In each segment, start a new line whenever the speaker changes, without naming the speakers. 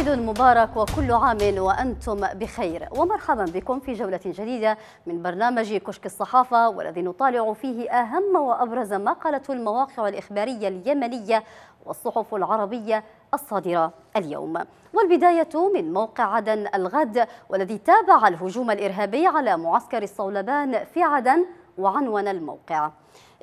عيد مبارك وكل عام وأنتم بخير. ومرحبا بكم في جولة جديدة من برنامج كشك الصحافة والذي نطالع فيه أهم وأبرز ما قالته المواقع الإخبارية اليمنية والصحف العربية الصادرة اليوم. والبداية من موقع عدن الغد والذي تابع الهجوم الإرهابي على معسكر الصولبان في عدن وعنون الموقع.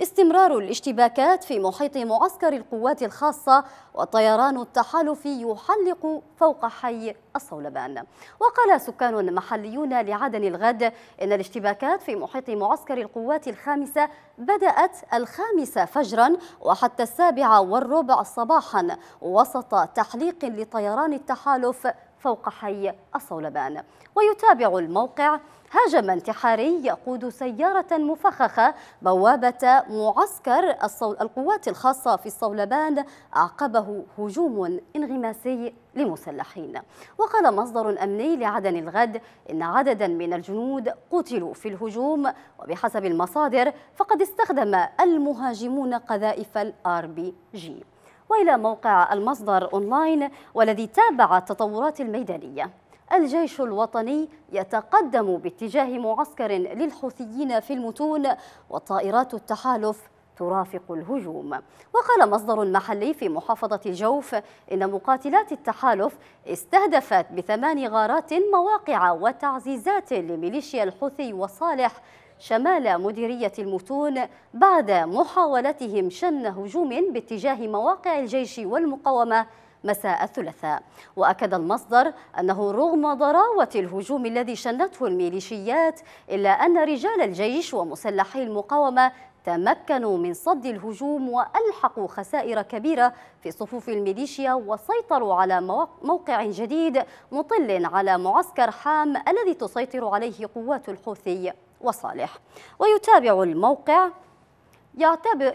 استمرار الاشتباكات في محيط معسكر القوات الخاصة وطيران التحالف يحلق فوق حي الصولبان. وقال سكان محليون لعدن الغد إن الاشتباكات في محيط معسكر القوات الخامسة بدأت الخامسة فجرا وحتى السابعة والربع صباحا وسط تحليق لطيران التحالف فوق حي الصولبان. ويتابع الموقع هاجم انتحاري يقود سيارة مفخخة بوابة معسكر القوات الخاصة في الصولبان. أعقبه هجوم انغماسي لمسلحين. وقال مصدر أمني لعدن الغد إن عددا من الجنود قتلوا في الهجوم. وبحسب المصادر فقد استخدم المهاجمون قذائف الار بي جي. وإلى موقع المصدر أونلاين والذي تابع التطورات الميدانية. الجيش الوطني يتقدم باتجاه معسكر للحوثيين في المتون وطائرات التحالف ترافق الهجوم. وقال مصدر محلي في محافظة الجوف إن مقاتلات التحالف استهدفت بثمان غارات مواقع وتعزيزات لميليشيا الحوثي وصالح شمال مديرية المتون بعد محاولتهم شن هجوم باتجاه مواقع الجيش والمقاومة مساء الثلاثاء. وأكد المصدر أنه رغم ضراوة الهجوم الذي شنته الميليشيات إلا أن رجال الجيش ومسلحي المقاومة تمكنوا من صد الهجوم وألحقوا خسائر كبيرة في صفوف الميليشيا وسيطروا على موقع جديد مطل على معسكر حام الذي تسيطر عليه قوات الحوثي. وصالح. ويتابع الموقع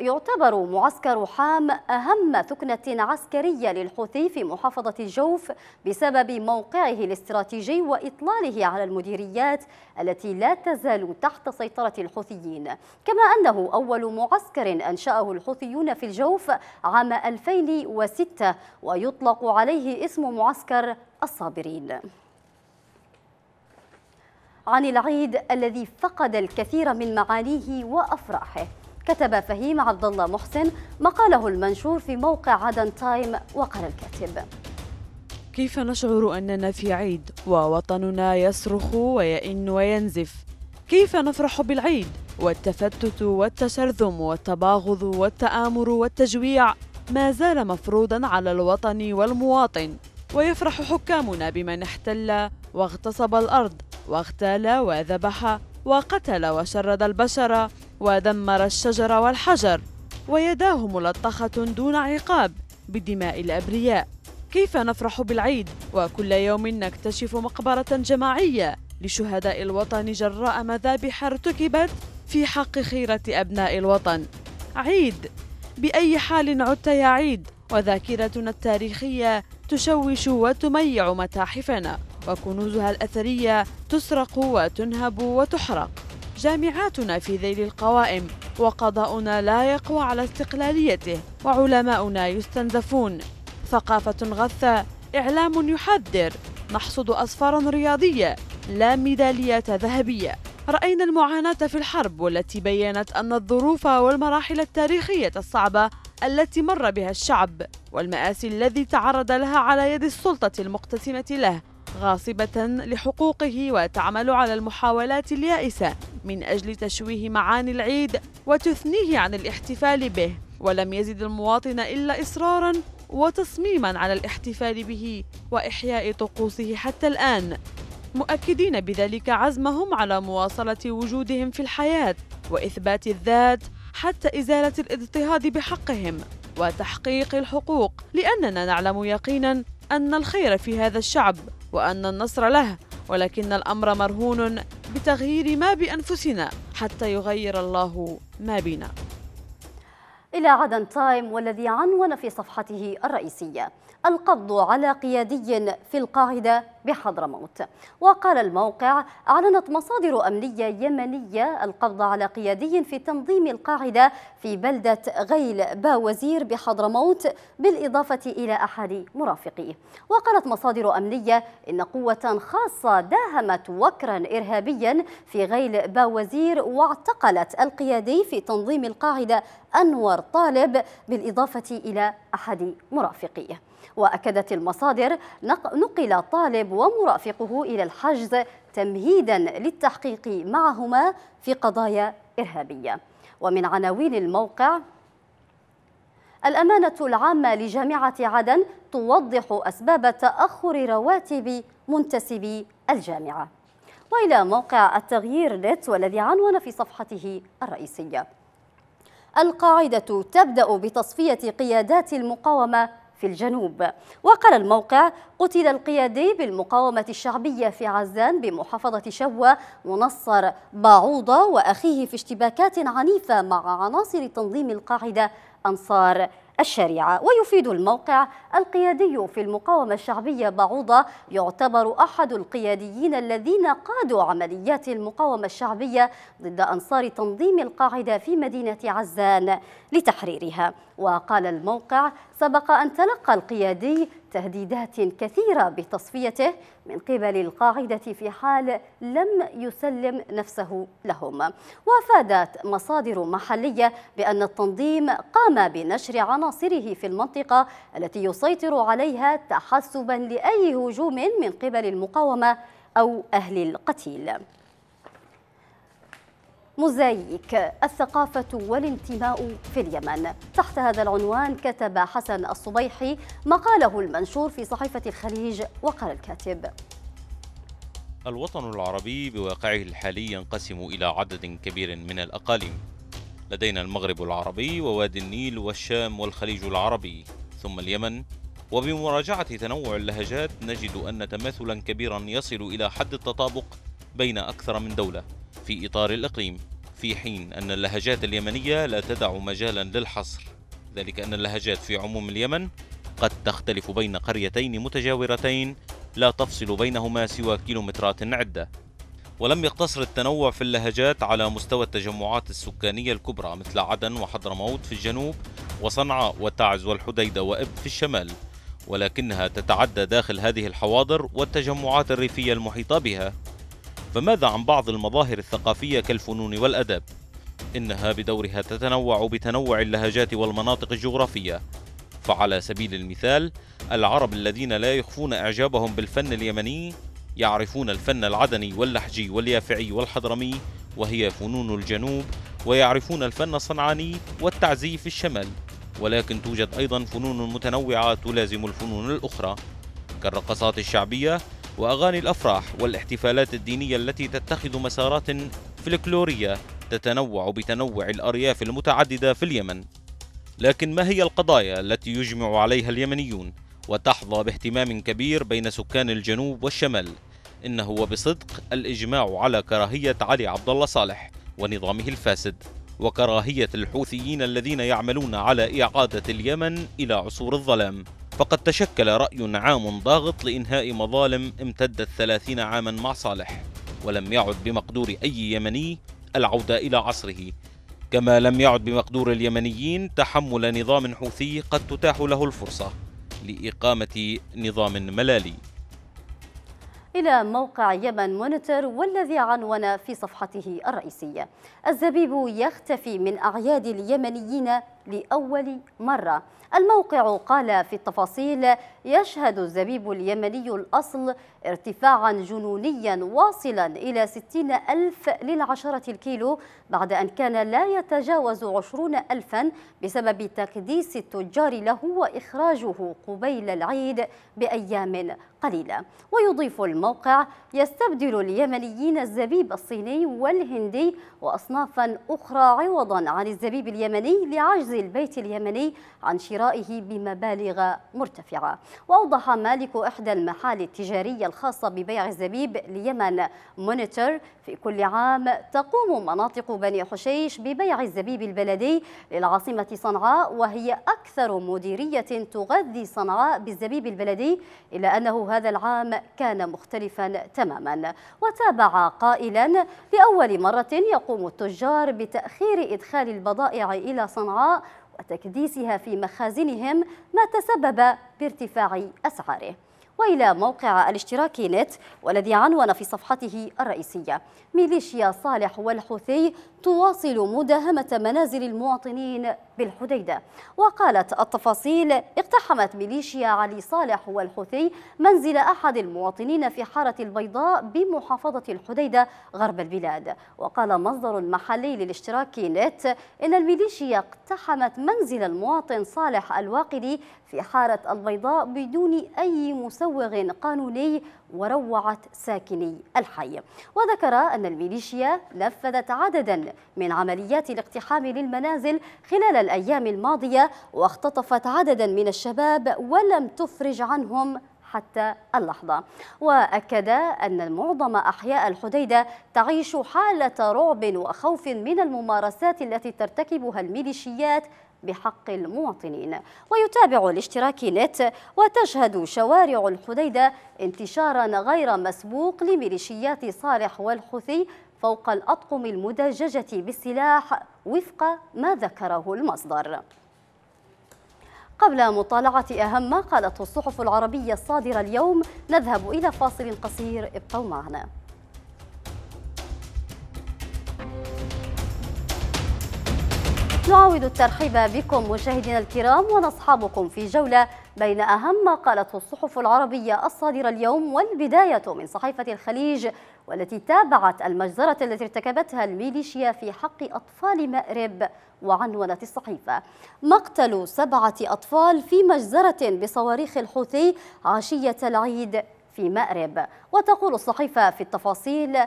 يعتبر معسكر حام أهم ثكنة عسكرية للحوثي في محافظة الجوف بسبب موقعه الاستراتيجي وإطلاله على المديريات التي لا تزال تحت سيطرة الحوثيين. كما أنه أول معسكر أنشأه الحوثيون في الجوف عام 2006 ويطلق عليه اسم معسكر الصابرين. عن العيد الذي فقد الكثير من معانيه وأفراحه. كتب فهيم عبد الله محسن مقاله المنشور في موقع عدن تايم وقال الكاتب.
كيف نشعر أننا في عيد ووطننا يصرخ ويئن وينزف؟ كيف نفرح بالعيد والتفتت والتشرذم والتباغض والتآمر والتجويع؟ ما زال مفروضا على الوطن والمواطن. ويفرح حكامنا بمن احتل واغتصب الأرض. واغتال وذبح وقتل وشرد البشر ودمر الشجر والحجر ويداه ملطخة دون عقاب بدماء الأبرياء. كيف نفرح بالعيد؟ وكل يوم نكتشف مقبرة جماعية لشهداء الوطن جراء مذابح ارتكبت في حق خيرة أبناء الوطن. عيد! بأي حال عدت يا عيد؟ وذاكرتنا التاريخية تشوش وتميع متاحفنا. وكنوزها الأثرية تسرق وتنهب وتحرق. جامعاتنا في ذيل القوائم وقضاؤنا لا يقوى على استقلاليته وعلماؤنا يستنزفون. ثقافة غثة إعلام يحذر. نحصد أصفارا رياضية لا ميداليات ذهبية. رأينا المعاناة في الحرب والتي بينت أن الظروف والمراحل التاريخية الصعبة التي مر بها الشعب والمآسي الذي تعرض لها على يد السلطة المقتسمة له. غاصبة لحقوقه وتعمل على المحاولات اليائسة من أجل تشويه معاني العيد وتثنيه عن الاحتفال به. ولم يزد المواطن إلا إصرارا وتصميما على الاحتفال به وإحياء طقوسه حتى الآن. مؤكدين بذلك عزمهم على مواصلة وجودهم في الحياة وإثبات الذات حتى إزالة الاضطهاد بحقهم وتحقيق الحقوق لأننا نعلم يقينا أن الخير في هذا الشعب. وأن النصر له ولكن الأمر مرهون بتغيير ما بأنفسنا حتى يغير الله ما بنا.
إلى عدن تايم والذي عنون في صفحته الرئيسية. القبض على قيادي في القاعدة بحضرموت. وقال الموقع أعلنت مصادر أمنية يمنية القبض على قيادي في تنظيم القاعدة في بلدة غيل باوزير بحضرموت بالإضافة إلى أحد مرافقيه. وقالت مصادر أمنية إن قوة خاصة داهمت وكرا إرهابيا في غيل باوزير واعتقلت القيادي في تنظيم القاعدة أنور طالب بالإضافة إلى أحد مرافقيه. وأكدت المصادر نقل طالب ومرافقه إلى الحجز تمهيدا للتحقيق معهما في قضايا إرهابية. ومن عناوين الموقع الأمانة العامة لجامعة عدن توضح أسباب تأخر رواتب منتسبي الجامعة. وإلى موقع التغيير نت والذي عنون في صفحته الرئيسية. القاعدة تبدأ بتصفية قيادات المقاومة في الجنوب. وقال الموقع قتل القيادي بالمقاومة الشعبية في عزان بمحافظة شوى منصر. باعوضة وأخيه في اشتباكات عنيفة مع عناصر تنظيم القاعدة أنصار الشريعة. ويفيد الموقع القيادي في المقاومة الشعبية بعوضة يعتبر أحد القياديين الذين قادوا عمليات المقاومة الشعبية ضد أنصار تنظيم القاعدة في مدينة عزان لتحريرها. وقال الموقع سبق أن تلقى القيادي تهديدات كثيرة بتصفيته من قبل القاعدة في حال لم يسلم نفسه لهم. وافادت مصادر محلية بأن التنظيم قام بنشر عناصره في المنطقة التي يسيطر عليها تحسبا لأي هجوم من قبل المقاومة أو أهل القتيل. موزايك الثقافة والانتماء في اليمن. تحت هذا العنوان كتب حسن الصبيحي مقاله المنشور في صحيفة الخليج وقال الكاتب.
الوطن العربي بواقعه الحالي ينقسم إلى عدد كبير من الأقاليم. لدينا المغرب العربي ووادي النيل والشام والخليج العربي ثم اليمن. وبمراجعة تنوع اللهجات نجد أن تماثلا كبيرا يصل إلى حد التطابق بين أكثر من دولة. في إطار الإقليم في حين أن اللهجات اليمنية لا تدع مجالا للحصر. ذلك أن اللهجات في عموم اليمن قد تختلف بين قريتين متجاورتين لا تفصل بينهما سوى كيلومترات عدة. ولم يقتصر التنوع في اللهجات على مستوى التجمعات السكانية الكبرى مثل عدن وحضرموت في الجنوب وصنعاء وتعز والحديدة وإب في الشمال. ولكنها تتعدى داخل هذه الحواضر والتجمعات الريفية المحيطة بها. فماذا عن بعض المظاهر الثقافية كالفنون والأدب؟ إنها بدورها تتنوع بتنوع اللهجات والمناطق الجغرافية. فعلى سبيل المثال العرب الذين لا يخفون إعجابهم بالفن اليمني يعرفون الفن العدني واللحجي واليافعي والحضرمي وهي فنون الجنوب ويعرفون الفن الصنعاني والتعزي في الشمال. ولكن توجد أيضا فنون متنوعة تلازم الفنون الأخرى. كالرقصات الشعبية وأغاني الأفراح والاحتفالات الدينية التي تتخذ مسارات فلكلورية تتنوع بتنوع الأرياف المتعددة في اليمن. لكن ما هي القضايا التي يجمع عليها اليمنيون؟ وتحظى باهتمام كبير بين سكان الجنوب والشمال. إنه وبصدق الإجماع على كراهية علي عبد الله صالح ونظامه الفاسد. وكراهية الحوثيين الذين يعملون على إعادة اليمن إلى عصور الظلام. فقد تشكل رأي عام ضاغط لإنهاء مظالم امتدت ثلاثين عاما مع صالح ولم يعد بمقدور أي يمني العودة إلى عصره. كما لم يعد بمقدور اليمنيين تحمل نظام حوثي قد تتاح له الفرصة لإقامة نظام ملالي.
إلى موقع يمن مونيتور والذي عنون في صفحته الرئيسية. الزبيب يختفي من أعياد اليمنيين لأول مرة. الموقع قال في التفاصيل يشهد الزبيب اليمني الأصل ارتفاعا جنونيا واصلا إلى 60 ألف للعشرة الكيلو بعد أن كان لا يتجاوز عشرون ألفا بسبب تكديس التجار له وإخراجه قبيل العيد بأيام قليلة. ويضيف الموقع يستبدل اليمنيين الزبيب الصيني والهندي وأصنافا أخرى عوضا عن الزبيب اليمني لعجز البيت اليمني عن شرائه بمبالغ مرتفعة. وأوضح مالك إحدى المحال التجارية الخاصة ببيع الزبيب ليمن مونيتور. في كل عام تقوم مناطق بني حشيش ببيع الزبيب البلدي للعاصمة صنعاء وهي أكثر مديرية تغذي صنعاء بالزبيب البلدي إلا أنه هذا العام كان مختلفا تماما. وتابع قائلا لأول مرة يقوم التجار بتأخير إدخال البضائع إلى صنعاء وتكديسها في مخازنهم ما تسبب بارتفاع أسعاره. وإلى موقع الاشتراك نت والذي عنون في صفحته الرئيسية. ميليشيا صالح والحوثي تواصل مداهمة منازل المواطنين بالحديدة. وقالت التفاصيل اقتحمت ميليشيا علي صالح والحوثي منزل أحد المواطنين في حارة البيضاء بمحافظة الحديدة غرب البلاد. وقال مصدر محلي للاشتراك نت إن الميليشيا اقتحمت منزل المواطن صالح الواقدي في حارة البيضاء بدون أي مسوغ قانوني وروعت ساكني الحي. وذكر أن الميليشيا نفذت عددا من عمليات الاقتحام للمنازل خلال الأيام الماضية واختطفت عددا من الشباب ولم تفرج عنهم حتى اللحظة. وأكد أن معظم أحياء الحديدة تعيش حالة رعب وخوف من الممارسات التي ترتكبها الميليشيات بحق المواطنين. ويتابع الاشتراك نت وتشهد شوارع الحديدة انتشارا غير مسبوق لميليشيات صالح والحوثي فوق الأطقم المدججة بالسلاح وفق ما ذكره المصدر. قبل مطالعة أهم ما قالته الصحف العربية الصادرة اليوم نذهب إلى فاصل قصير ابقوا معنا. نعاود الترحيب بكم مشاهدينا الكرام ونصحابكم في جولة بين أهم ما قالته الصحف العربية الصادرة اليوم والبداية من صحيفة الخليج والتي تابعت المجزرة التي ارتكبتها الميليشيا في حق أطفال مأرب وعنونت الصحيفة. مقتل سبعة أطفال في مجزرة بصواريخ الحوثي عشية العيد في مأرب. وتقول الصحيفة في التفاصيل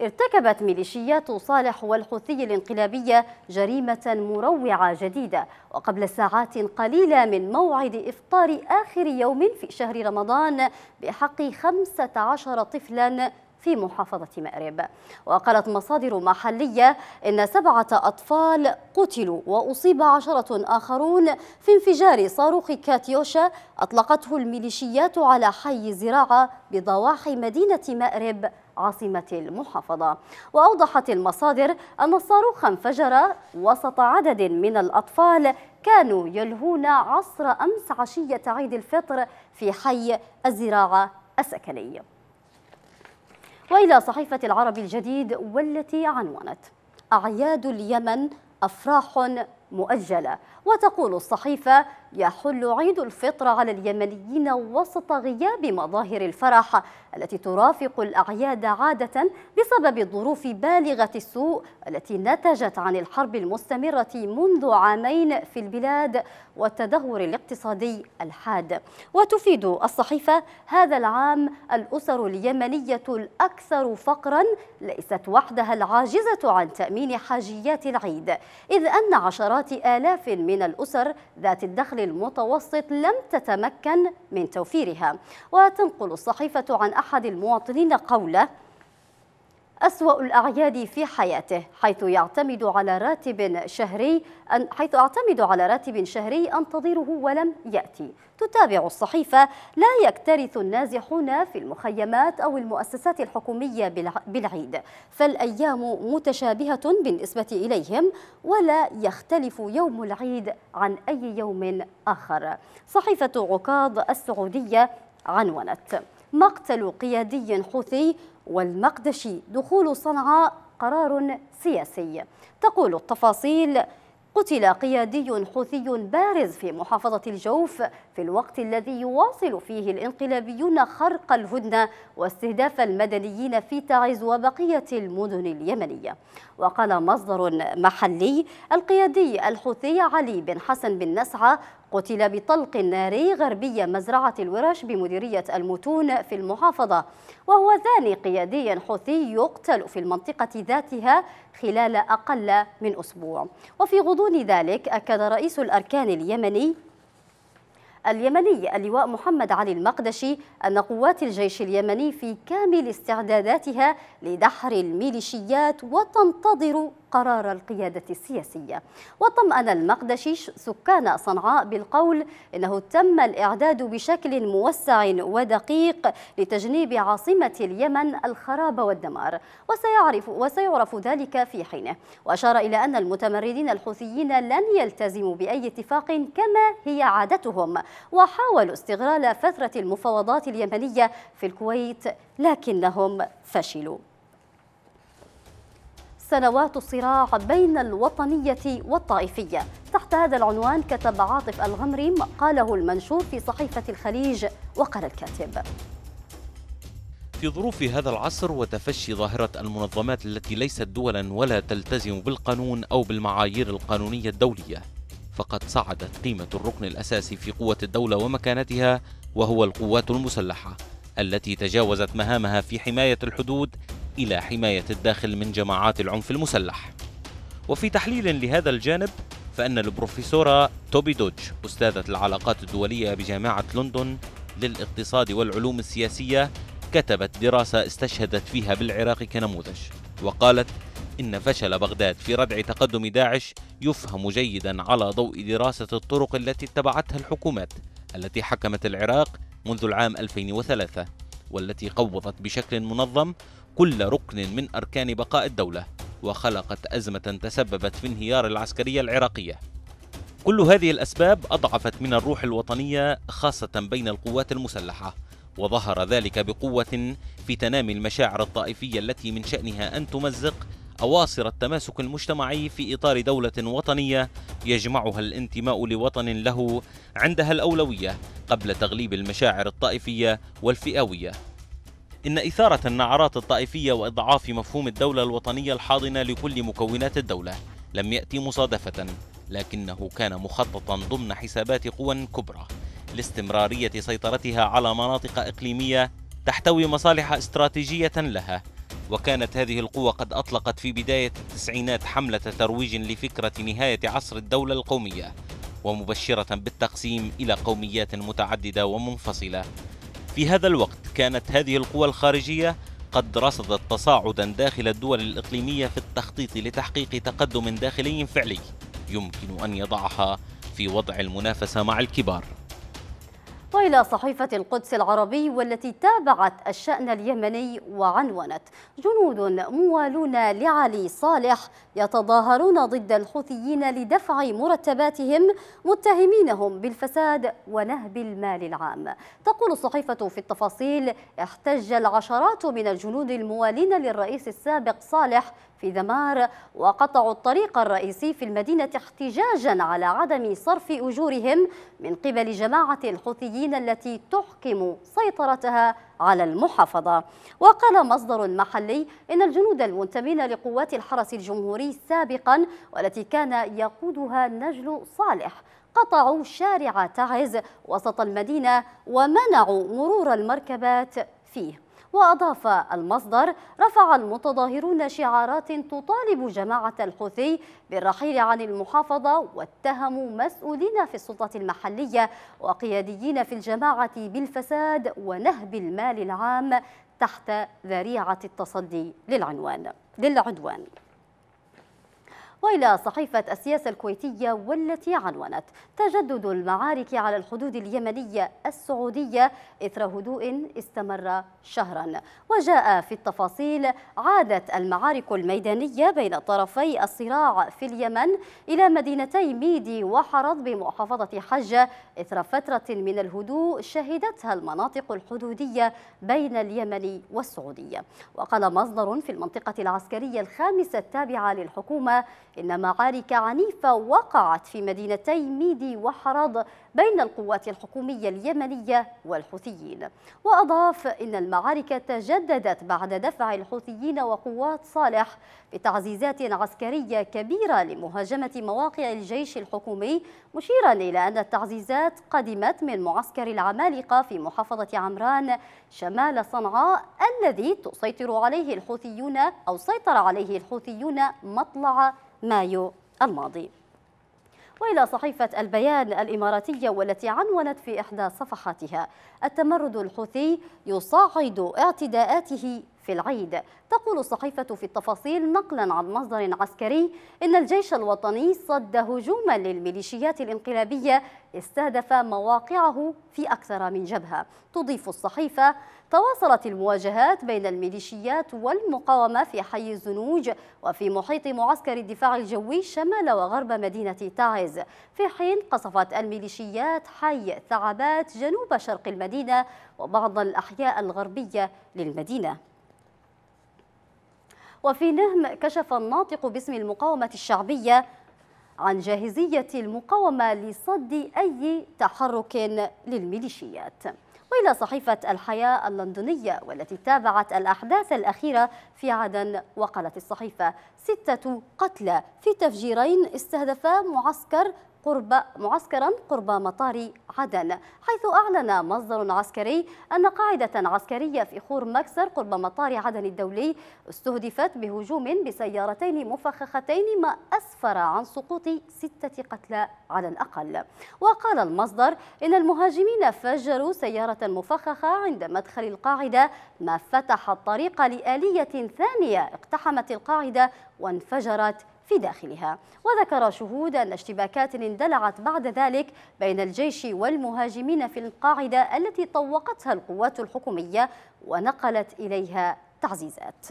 ارتكبت ميليشيات صالح والحوثي الانقلابية جريمة مروعة جديدة. وقبل ساعات قليلة من موعد إفطار آخر يوم في شهر رمضان بحق 15 طفلا في محافظة مأرب. وقالت مصادر محلية إن سبعة أطفال قتلوا وأصيب عشرة آخرون في انفجار صاروخ كاتيوشا. أطلقته الميليشيات على حي زراعة بضواحي مدينة مأرب عاصمة المحافظة. وأوضحت المصادر أن الصاروخ انفجر وسط عدد من الأطفال كانوا يلهون عصر أمس عشية عيد الفطر في حي الزراعة السكني. وإلى صحيفة العرب الجديد والتي عنونت أعياد اليمن أفراح مؤجلة. وتقول الصحيفة يحل عيد الفطر على اليمنيين وسط غياب مظاهر الفرح التي ترافق الأعياد عادة بسبب الظروف بالغة السوء التي نتجت عن الحرب المستمرة منذ عامين في البلاد والتدهور الاقتصادي الحاد. وتفيد الصحيفة هذا العام الأسر اليمنية الأكثر فقرا ليست وحدها العاجزة عن تأمين حاجيات العيد إذ أن عشرات آلاف من الأسر ذات الدخل المتوسط لم تتمكن من توفيرها. وتنقل الصحيفة عن أحد المواطنين قوله أسوأ الأعياد في حياته حيث يعتمد على راتب شهري أن حيث أعتمد على راتب شهري أنتظره ولم يأتي. تتابع الصحيفة لا يكترث النازحون في المخيمات أو المؤسسات الحكومية بالعيد فالأيام متشابهة بالنسبة إليهم ولا يختلف يوم العيد عن أي يوم آخر. صحيفة عكاظ السعودية عنونت. مقتل قيادي حوثي والمقدشي دخول صنعاء قرار سياسي. تقول التفاصيل قتل قيادي حوثي بارز في محافظة الجوف في الوقت الذي يواصل فيه الانقلابيون خرق الهدنة واستهداف المدنيين في تعز وبقية المدن اليمنية. وقال مصدر محلي القيادي الحوثي علي بن حسن بن نسعى قتل بطلق ناري غربي مزرعة الورش بمديرية المتون في المحافظة. وهو ثاني قيادي حوثي يقتل في المنطقة ذاتها خلال أقل من أسبوع. وفي غضون ذلك أكد رئيس الأركان اليمني اليمني اللواء محمد علي المقدشي أن قوات الجيش اليمني في كامل استعداداتها لدحر الميليشيات وتنتظر قرار القيادة السياسية. وطمأن المقدشي سكان صنعاء بالقول إنه تم الإعداد بشكل موسع ودقيق لتجنيب عاصمة اليمن الخراب والدمار. وسيعرف, وسيعرف ذلك في حينه. وأشار إلى أن المتمردين الحوثيين لن يلتزموا بأي اتفاق كما هي عادتهم. وحاولوا استغلال فترة المفاوضات اليمنية في الكويت لكنهم فشلوا. سنوات الصراع بين الوطنية والطائفية. تحت هذا العنوان كتب عاطف الغمري قاله المنشور في صحيفة الخليج وقال الكاتب.
في ظروف هذا العصر وتفشي ظاهرة المنظمات التي ليست دولا ولا تلتزم بالقانون أو بالمعايير القانونية الدولية فقد صعدت قيمة الركن الأساسي في قوة الدولة ومكانتها وهو القوات المسلحة التي تجاوزت مهامها في حماية الحدود إلى حماية الداخل من جماعات العنف المسلح. وفي تحليل لهذا الجانب فإن البروفيسورة توبي دوج أستاذة العلاقات الدولية بجامعة لندن للاقتصاد والعلوم السياسية كتبت دراسة استشهدت فيها بالعراق كنموذج وقالت إن فشل بغداد في ردع تقدم داعش يفهم جيدا على ضوء دراسة الطرق التي اتبعتها الحكومات التي حكمت العراق منذ العام 2003 والتي قوضت بشكل منظم كل ركن من أركان بقاء الدولة وخلقت أزمة تسببت في انهيار العسكرية العراقية. كل هذه الأسباب أضعفت من الروح الوطنية خاصة بين القوات المسلحة وظهر ذلك بقوة في تنامي المشاعر الطائفية التي من شأنها أن تمزق أواصر التماسك المجتمعي في إطار دولة وطنية يجمعها الانتماء لوطن له عندها الأولوية قبل تغليب المشاعر الطائفية والفئوية. إن إثارة النعرات الطائفية وإضعاف مفهوم الدولة الوطنية الحاضنة لكل مكونات الدولة لم يأتي مصادفة لكنه كان مخططا ضمن حسابات قوى كبرى لاستمرارية سيطرتها على مناطق إقليمية تحتوي مصالح استراتيجية لها وكانت هذه القوة قد أطلقت في بداية التسعينات حملة ترويج لفكرة نهاية عصر الدولة القومية ومبشرة بالتقسيم إلى قوميات متعددة ومنفصلة. في هذا الوقت كانت هذه القوى الخارجية قد رصدت تصاعدا داخل الدول الإقليمية في التخطيط لتحقيق تقدم داخلي فعلي يمكن أن يضعها في وضع المنافسة مع الكبار.
وإلى صحيفة القدس العربي والتي تابعت الشأن اليمني وعنونت. جنود موالون لعلي صالح يتظاهرون ضد الحوثيين لدفع مرتباتهم متهمينهم بالفساد ونهب المال العام. تقول الصحيفة في التفاصيل احتج العشرات من الجنود الموالين للرئيس السابق صالح في دمار وقطعوا الطريق الرئيسي في المدينة احتجاجا على عدم صرف أجورهم من قبل جماعة الحوثيين التي تحكم سيطرتها على المحافظة. وقال مصدر محلي إن الجنود المنتمين لقوات الحرس الجمهوري سابقا والتي كان يقودها نجل صالح قطعوا شارع تعز وسط المدينة ومنعوا مرور المركبات فيه. وأضاف المصدر رفع المتظاهرون شعارات تطالب جماعة الحوثي بالرحيل عن المحافظة واتهموا مسؤولين في السلطة المحلية وقياديين في الجماعة بالفساد ونهب المال العام تحت ذريعة التصدي. للعنوان. للعدوان وإلى صحيفة السياسة الكويتية والتي عنونت. تجدد المعارك على الحدود اليمنية السعودية إثر هدوء استمر شهرا. وجاء في التفاصيل عادت المعارك الميدانية بين طرفي الصراع في اليمن إلى مدينتي ميدي وحرض بمحافظة حجة إثر فترة من الهدوء شهدتها المناطق الحدودية بين اليمن والسعودية. وقال مصدر في المنطقة العسكرية الخامسة التابعة للحكومة إن معارك عنيفة وقعت في مدينتي ميدي وحرض بين القوات الحكومية اليمنية والحوثيين. وأضاف إن المعارك تجددت بعد دفع الحوثيين وقوات صالح بتعزيزات عسكرية كبيرة لمهاجمة مواقع الجيش الحكومي مشيرا إلى أن التعزيزات قدمت من معسكر العمالقة في محافظة عمران شمال صنعاء الذي تسيطر عليه الحوثيون أو سيطر عليه الحوثيون مطلع مايو الماضي. وإلى صحيفة البيان الإماراتية والتي عنونت في إحدى صفحاتها التمرد الحوثي يصاعد اعتداءاته في العيد. تقول الصحيفة في التفاصيل نقلا عن مصدر عسكري إن الجيش الوطني صد هجوما للميليشيات الانقلابية استهدف مواقعه في أكثر من جبهة. تضيف الصحيفة تواصلت المواجهات بين الميليشيات والمقاومة في حي الزنوج وفي محيط معسكر الدفاع الجوي شمال وغرب مدينة تعز في حين قصفت الميليشيات حي ثعبات جنوب شرق المدينة وبعض الأحياء الغربية للمدينة. وفي نهم كشف الناطق باسم المقاومة الشعبية عن جاهزية المقاومة لصد أي تحرك للميليشيات. وإلى صحيفة الحياة اللندنية والتي تابعت الأحداث الأخيرة في عدن وقالت الصحيفة ستة قتلى في تفجيرين استهدفا معسكر قرب معسكرا قرب مطار عدن حيث أعلن مصدر عسكري أن قاعدة عسكرية في خور مكسر قرب مطار عدن الدولي استهدفت بهجوم بسيارتين مفخختين ما أسفر عن سقوط ستة قتلى على الأقل. وقال المصدر إن المهاجمين فجروا سيارة مفخخة عند مدخل القاعدة ما فتح الطريق لآلية ثانية اقتحمت القاعدة وانفجرت في داخلها وذكر شهود أن اشتباكات اندلعت بعد ذلك بين الجيش والمهاجمين في القاعدة التي طوقتها القوات الحكومية ونقلت إليها تعزيزات.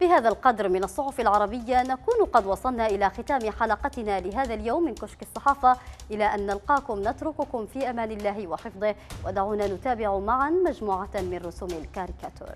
بهذا القدر من الصحف العربية نكون قد وصلنا إلى ختام حلقتنا لهذا اليوم من كشك الصحافة. إلى أن نلقاكم نترككم في أمان الله وحفظه. ودعونا نتابع معا مجموعة من رسوم الكاريكاتور.